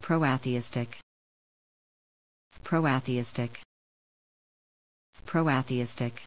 Proatheistic. Proatheistic. Proatheistic.